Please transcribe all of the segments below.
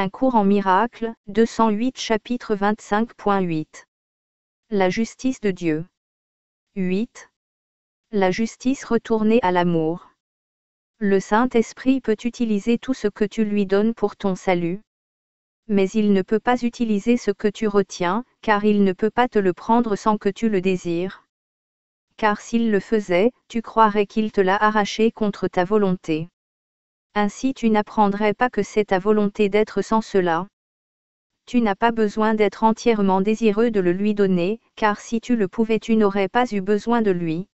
Un cours en miracle, 208 chapitre 25.8. La justice de Dieu. 8. La justice retournée à l'amour. Le Saint-Esprit peut utiliser tout ce que tu lui donnes pour ton salut. Mais il ne peut pas utiliser ce que tu retiens, car il ne peut pas te le prendre sans que tu le désires. Car s'il le faisait, tu croirais qu'il te l'a arraché contre ta volonté. Ainsi tu n'apprendrais pas que c'est ta volonté d'être sans cela. Tu n'as pas besoin d'être entièrement désireux de le lui donner, car si tu le pouvais tu n'aurais pas eu besoin de lui.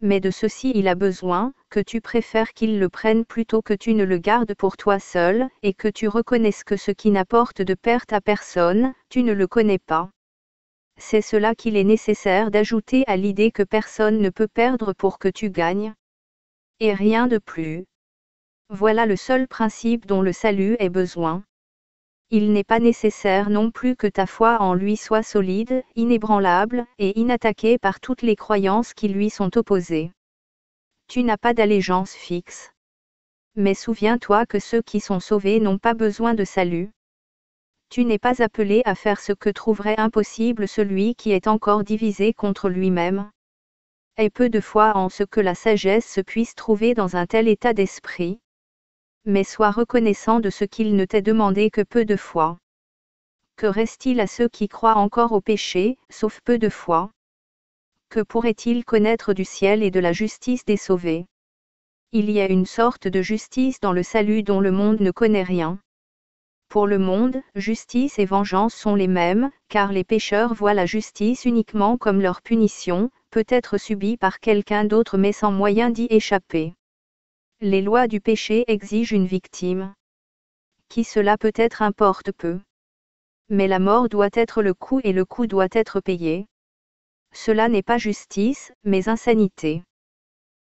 Mais de ceci il a besoin, que tu préfères qu'il le prenne plutôt que tu ne le gardes pour toi seul, et que tu reconnaisses que ce qui n'apporte de perte à personne, tu ne le connais pas. C'est cela qu'il est nécessaire d'ajouter à l'idée que personne ne peut perdre pour que tu gagnes. Et rien de plus. Voilà le seul principe dont le salut ait besoin. Il n'est pas nécessaire non plus que ta foi en lui soit solide, inébranlable, et inattaquée par toutes les croyances qui lui sont opposées. Tu n'as pas d'allégeance fixe. Mais souviens-toi que ceux qui sont sauvés n'ont pas besoin de salut. Tu n'es pas appelé à faire ce que trouverait impossible celui qui est encore divisé contre lui-même. Et peu de foi en ce que la sagesse se puisse trouver dans un tel état d'esprit mais sois reconnaissant de ce qu'il ne t'est demandé que peu de fois. Que reste-t-il à ceux qui croient encore au péché, sauf peu de fois? Que pourraient-ils connaître du ciel et de la justice des sauvés? Il y a une sorte de justice dans le salut dont le monde ne connaît rien. Pour le monde, justice et vengeance sont les mêmes, car les pécheurs voient la justice uniquement comme leur punition, peut-être subie par quelqu'un d'autre mais sans moyen d'y échapper. Les lois du péché exigent une victime. Qui cela peut-être importe peu. Mais la mort doit être le coût et le coût doit être payé. Cela n'est pas justice, mais insanité.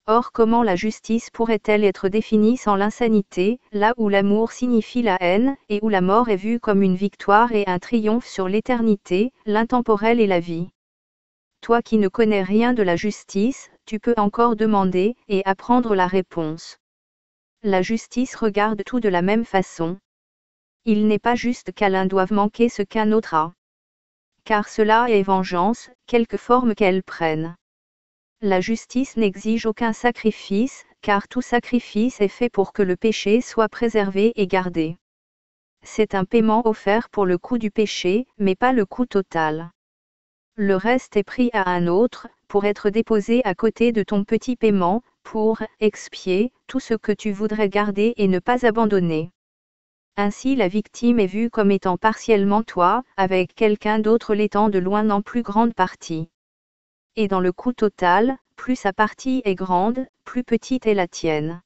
Or comment la justice pourrait-elle être définie sans l'insanité, là où l'amour signifie la haine, et où la mort est vue comme une victoire et un triomphe sur l'éternité, l'intemporel et la vie? Toi qui ne connais rien de la justice, tu peux encore demander, et apprendre la réponse la justice regarde tout de la même façon. Il n'est pas juste qu'à l'un doive manquer ce qu'un autre a. Car cela est vengeance, quelque forme qu'elle prenne. La justice n'exige aucun sacrifice, car tout sacrifice est fait pour que le péché soit préservé et gardé. C'est un paiement offert pour le coût du péché, mais pas le coût total. Le reste est pris à un autre, pour être déposé à côté de ton petit paiement, pour expier tout ce que tu voudrais garder et ne pas abandonner. Ainsi la victime est vue comme étant partiellement toi, avec quelqu'un d'autre l'étant de loin en plus grande partie. Et dans le coût total, plus sa partie est grande, plus petite est la tienne.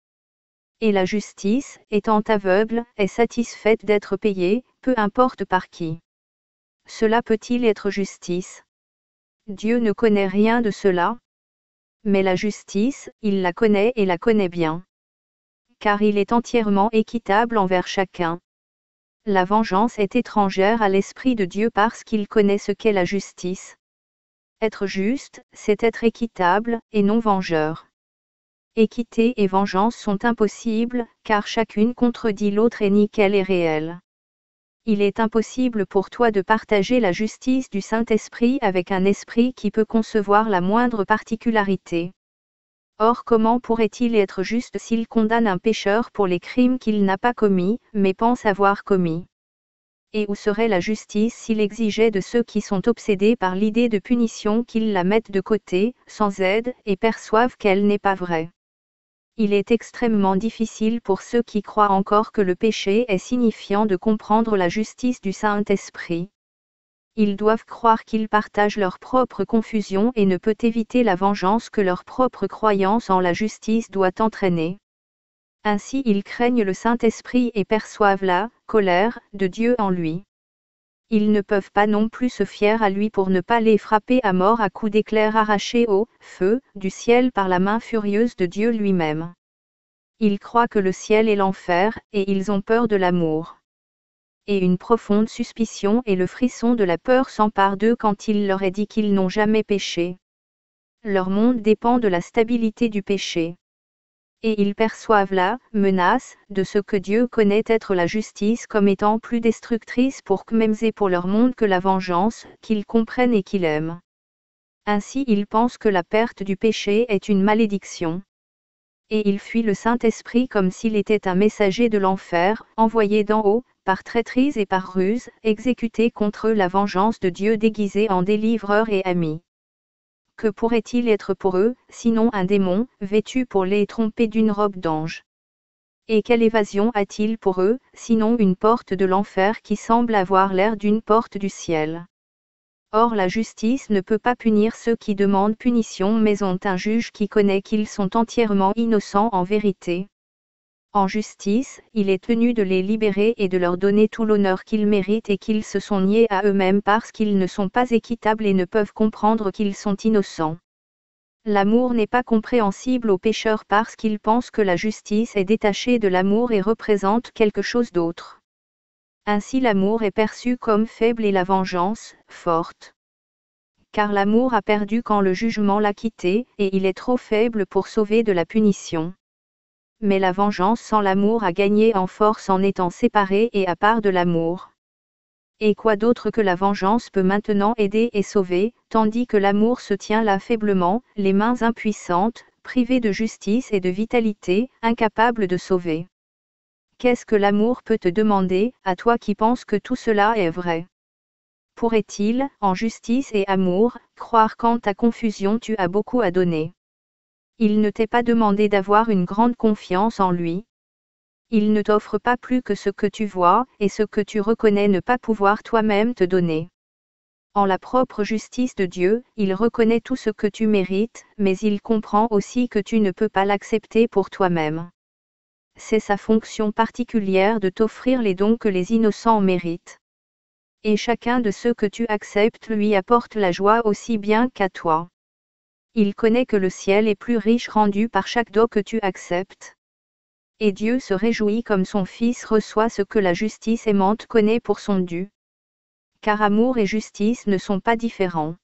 Et la justice, étant aveugle, est satisfaite d'être payée, peu importe par qui. Cela peut-il être justice? Dieu ne connaît rien de cela, mais la justice, il la connaît et la connaît bien. Car il est entièrement équitable envers chacun. La vengeance est étrangère à l'Esprit de Dieu parce qu'il connaît ce qu'est la justice. Être juste, c'est être équitable, et non vengeur. Équité et vengeance sont impossibles, car chacune contredit l'autre et nie qu'elle est réelle il est impossible pour toi de partager la justice du Saint-Esprit avec un esprit qui peut concevoir la moindre particularité. Or comment pourrait-il être juste s'il condamne un pécheur pour les crimes qu'il n'a pas commis, mais pense avoir commis? Et où serait la justice s'il exigeait de ceux qui sont obsédés par l'idée de punition qu'ils la mettent de côté, sans aide, et perçoivent qu'elle n'est pas vraie? Il est extrêmement difficile pour ceux qui croient encore que le péché est signifiant de comprendre la justice du Saint-Esprit. Ils doivent croire qu'ils partagent leur propre confusion et ne peut éviter la vengeance que leur propre croyance en la justice doit entraîner. Ainsi ils craignent le Saint-Esprit et perçoivent la colère de Dieu en lui. Ils ne peuvent pas non plus se fier à lui pour ne pas les frapper à mort à coups d'éclairs arrachés au feu du ciel par la main furieuse de Dieu lui-même. Ils croient que le ciel est l'enfer, et ils ont peur de l'amour. Et une profonde suspicion et le frisson de la peur s'emparent d'eux quand il leur est dit qu'ils n'ont jamais péché. Leur monde dépend de la stabilité du péché. Et ils perçoivent la menace de ce que Dieu connaît être la justice comme étant plus destructrice pour qu'eux-mêmes et pour leur monde que la vengeance, qu'ils comprennent et qu'ils aiment. Ainsi ils pensent que la perte du péché est une malédiction. Et ils fuient le Saint-Esprit comme s'il était un messager de l'enfer, envoyé d'en haut, par traîtrise et par ruse, exécuté contre eux la vengeance de Dieu déguisé en délivreur et ami. Que pourrait-il être pour eux, sinon un démon, vêtu pour les tromper d'une robe d'ange? Et quelle évasion a-t-il pour eux, sinon une porte de l'enfer qui semble avoir l'air d'une porte du ciel? Or la justice ne peut pas punir ceux qui demandent punition mais ont un juge qui connaît qu'ils sont entièrement innocents en vérité. En justice, il est tenu de les libérer et de leur donner tout l'honneur qu'ils méritent et qu'ils se sont niés à eux-mêmes parce qu'ils ne sont pas équitables et ne peuvent comprendre qu'ils sont innocents. L'amour n'est pas compréhensible aux pécheurs parce qu'ils pensent que la justice est détachée de l'amour et représente quelque chose d'autre. Ainsi l'amour est perçu comme faible et la vengeance, forte. Car l'amour a perdu quand le jugement l'a quitté, et il est trop faible pour sauver de la punition mais la vengeance sans l'amour a gagné en force en étant séparée et à part de l'amour. Et quoi d'autre que la vengeance peut maintenant aider et sauver, tandis que l'amour se tient là faiblement, les mains impuissantes, privées de justice et de vitalité, incapables de sauver. Qu'est-ce que l'amour peut te demander, à toi qui penses que tout cela est vrai? Pourrait-il, en justice et amour, croire qu'en ta confusion tu as beaucoup à donner? Il ne t'est pas demandé d'avoir une grande confiance en lui. Il ne t'offre pas plus que ce que tu vois, et ce que tu reconnais ne pas pouvoir toi-même te donner. En la propre justice de Dieu, il reconnaît tout ce que tu mérites, mais il comprend aussi que tu ne peux pas l'accepter pour toi-même. C'est sa fonction particulière de t'offrir les dons que les innocents méritent. Et chacun de ceux que tu acceptes lui apporte la joie aussi bien qu'à toi il connaît que le ciel est plus riche rendu par chaque don que tu acceptes. Et Dieu se réjouit comme son Fils reçoit ce que la justice aimante connaît pour son dû. Car amour et justice ne sont pas différents.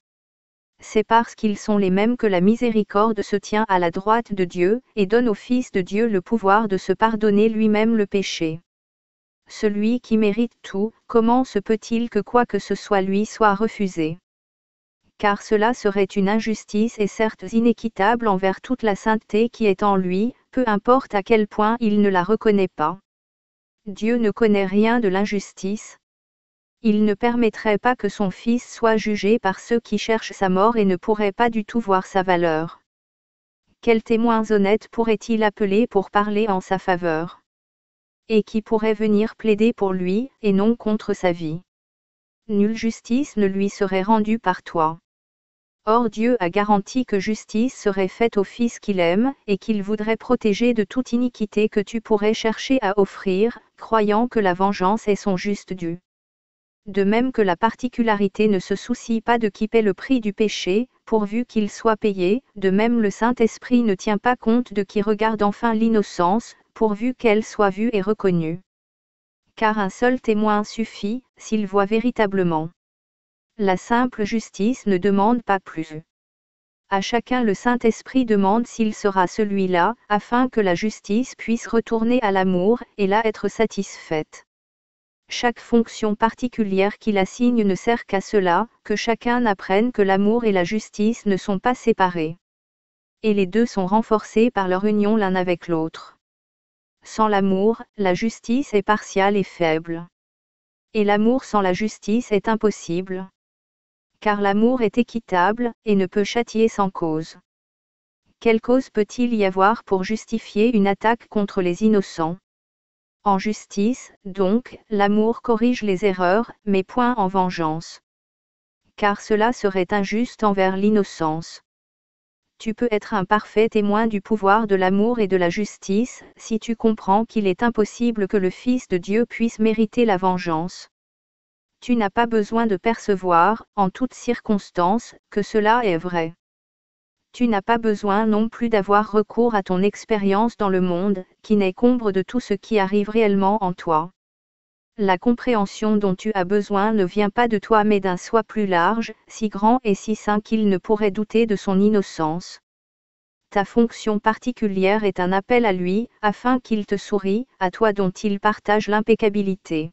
C'est parce qu'ils sont les mêmes que la miséricorde se tient à la droite de Dieu, et donne au Fils de Dieu le pouvoir de se pardonner lui-même le péché. Celui qui mérite tout, comment se peut-il que quoi que ce soit lui soit refusé? Car cela serait une injustice et certes inéquitable envers toute la sainteté qui est en lui, peu importe à quel point il ne la reconnaît pas. Dieu ne connaît rien de l'injustice. Il ne permettrait pas que son Fils soit jugé par ceux qui cherchent sa mort et ne pourrait pas du tout voir sa valeur. Quels témoins honnêtes pourrait-il appeler pour parler en sa faveur? Et qui pourrait venir plaider pour lui, et non contre sa vie? Nulle justice ne lui serait rendue par toi. Or Dieu a garanti que justice serait faite au Fils qu'il aime, et qu'il voudrait protéger de toute iniquité que tu pourrais chercher à offrir, croyant que la vengeance est son juste dû. De même que la particularité ne se soucie pas de qui paie le prix du péché, pourvu qu'il soit payé, de même le Saint-Esprit ne tient pas compte de qui regarde enfin l'innocence, pourvu qu'elle soit vue et reconnue. Car un seul témoin suffit, s'il voit véritablement. La simple justice ne demande pas plus. À chacun le Saint-Esprit demande s'il sera celui-là, afin que la justice puisse retourner à l'amour, et là être satisfaite. Chaque fonction particulière qu'il assigne ne sert qu'à cela, que chacun apprenne que l'amour et la justice ne sont pas séparés. Et les deux sont renforcés par leur union l'un avec l'autre. Sans l'amour, la justice est partiale et faible. Et l'amour sans la justice est impossible car l'amour est équitable, et ne peut châtier sans cause. Quelle cause peut-il y avoir pour justifier une attaque contre les innocents? En justice, donc, l'amour corrige les erreurs, mais point en vengeance. Car cela serait injuste envers l'innocence. Tu peux être un parfait témoin du pouvoir de l'amour et de la justice, si tu comprends qu'il est impossible que le Fils de Dieu puisse mériter la vengeance tu n'as pas besoin de percevoir, en toutes circonstances, que cela est vrai. Tu n'as pas besoin non plus d'avoir recours à ton expérience dans le monde, qui n'est qu'ombre de tout ce qui arrive réellement en toi. La compréhension dont tu as besoin ne vient pas de toi mais d'un soi plus large, si grand et si saint qu'il ne pourrait douter de son innocence. Ta fonction particulière est un appel à lui, afin qu'il te sourie, à toi dont il partage l'impeccabilité.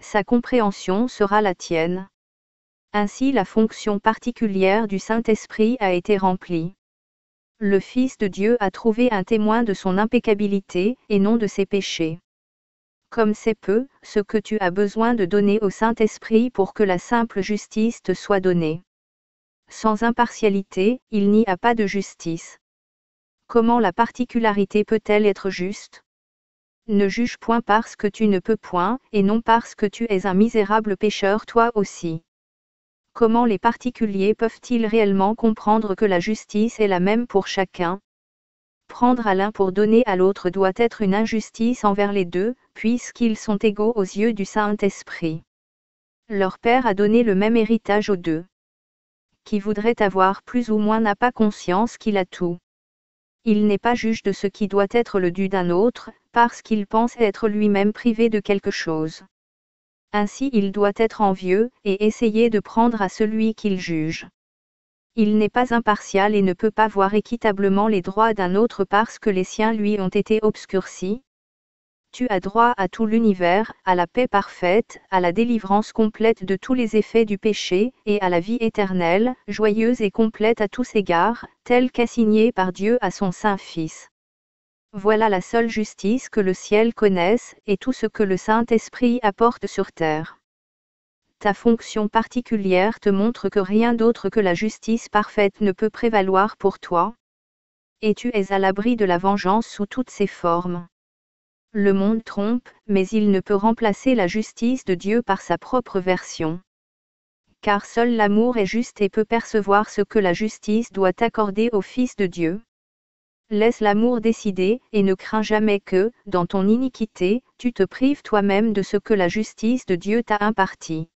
Sa compréhension sera la tienne. Ainsi la fonction particulière du Saint-Esprit a été remplie. Le Fils de Dieu a trouvé un témoin de son impeccabilité, et non de ses péchés. Comme c'est peu, ce que tu as besoin de donner au Saint-Esprit pour que la simple justice te soit donnée. Sans impartialité, il n'y a pas de justice. Comment la particularité peut-elle être juste? Ne juge point parce que tu ne peux point, et non parce que tu es un misérable pécheur toi aussi. Comment les particuliers peuvent-ils réellement comprendre que la justice est la même pour chacun? Prendre à l'un pour donner à l'autre doit être une injustice envers les deux, puisqu'ils sont égaux aux yeux du Saint-Esprit. Leur Père a donné le même héritage aux deux. Qui voudrait avoir plus ou moins n'a pas conscience qu'il a tout. Il n'est pas juge de ce qui doit être le dû d'un autre, parce qu'il pense être lui-même privé de quelque chose. Ainsi il doit être envieux, et essayer de prendre à celui qu'il juge. Il n'est pas impartial et ne peut pas voir équitablement les droits d'un autre parce que les siens lui ont été obscurcis, tu as droit à tout l'univers, à la paix parfaite, à la délivrance complète de tous les effets du péché, et à la vie éternelle, joyeuse et complète à tous égards, telle qu'assignée par Dieu à son Saint-Fils. Voilà la seule justice que le ciel connaisse, et tout ce que le Saint-Esprit apporte sur terre. Ta fonction particulière te montre que rien d'autre que la justice parfaite ne peut prévaloir pour toi. Et tu es à l'abri de la vengeance sous toutes ses formes. Le monde trompe, mais il ne peut remplacer la justice de Dieu par sa propre version. Car seul l'amour est juste et peut percevoir ce que la justice doit accorder au Fils de Dieu. Laisse l'amour décider, et ne crains jamais que, dans ton iniquité, tu te prives toi-même de ce que la justice de Dieu t'a imparti.